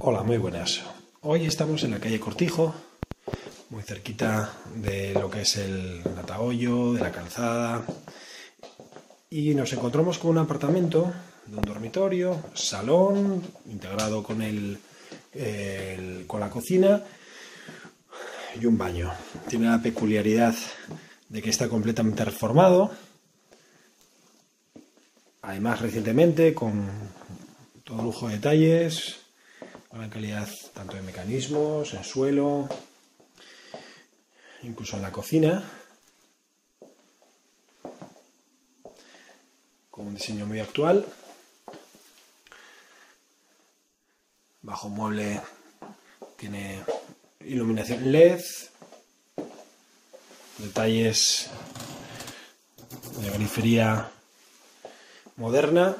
Hola, muy buenas. Hoy estamos en la calle Cortijo, muy cerquita de lo que es el Natahoyo, de la calzada, y nos encontramos con un apartamento de un dormitorio, salón, integrado con, el, con la cocina y un baño. Tiene la peculiaridad de que está completamente reformado, además recientemente con todo lujo de detalles, gran calidad tanto de mecanismos, en suelo, incluso en la cocina, con un diseño muy actual. Bajo mueble tiene iluminación LED, detalles de grifería moderna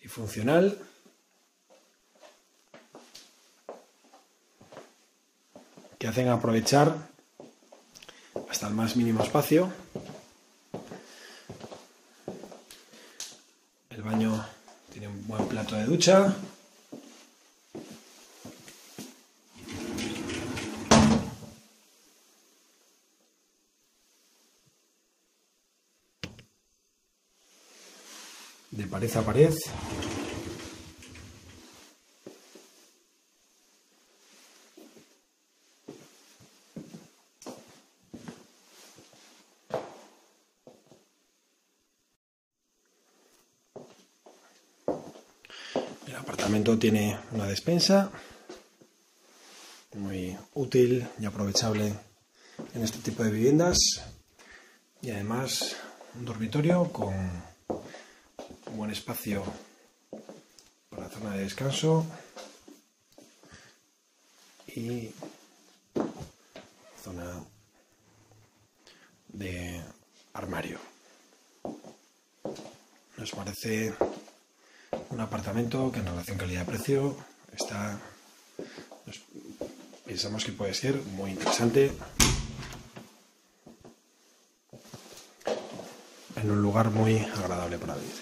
y funcional. Que hacen aprovechar hasta el más mínimo espacio. El baño tiene un buen plato de ducha. De pared a pared. Apartamento tiene una despensa muy útil y aprovechable en este tipo de viviendas y además un dormitorio con un buen espacio para zona de descanso y zona de armario. Nos parece un apartamento que en relación calidad-precio está nos- pensamos que puede ser muy interesante en un lugar muy agradable para vivir.